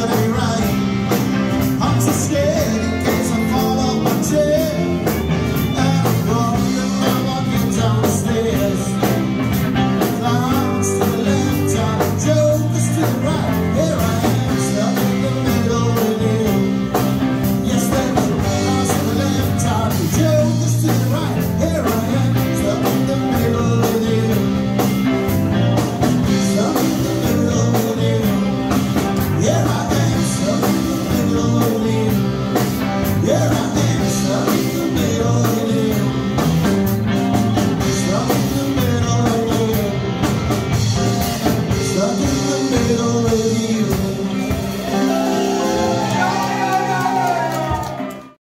Everybody right.